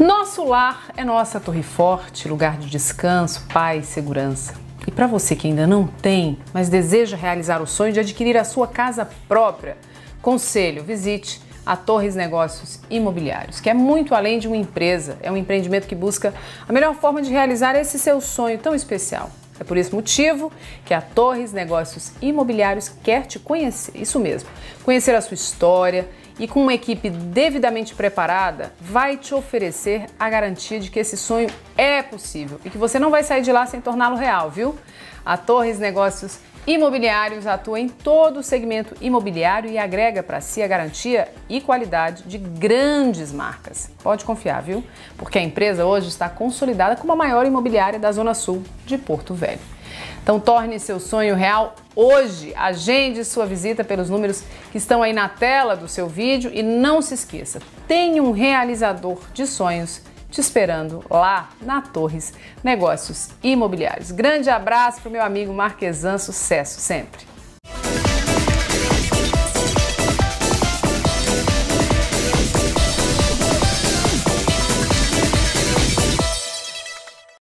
Nosso lar é nossa torre forte, lugar de descanso, paz, segurança. E para você que ainda não tem, mas deseja realizar o sonho de adquirir a sua casa própria, conselho: visite a Torres Negócios Imobiliários, que é muito além de uma empresa, é um empreendimento que busca a melhor forma de realizar esse seu sonho tão especial. É por esse motivo que a Torres Negócios Imobiliários quer te conhecer, isso mesmo, conhecer a sua história e com uma equipe devidamente preparada, vai te oferecer a garantia de que esse sonho é possível e que você não vai sair de lá sem torná-lo real, viu? A Torres Negócios Imobiliários atua em todo o segmento imobiliário e agrega para si a garantia e qualidade de grandes marcas. Pode confiar, viu? Porque a empresa hoje está consolidada como a maior imobiliária da Zona Sul de Porto Velho. Então torne seu sonho real hoje. Agende sua visita pelos números que estão aí na tela do seu vídeo e não se esqueça, tem um realizador de sonhos te esperando lá na Torres Negócios Imobiliários. Grande abraço para o meu amigo Marquesan, sucesso sempre!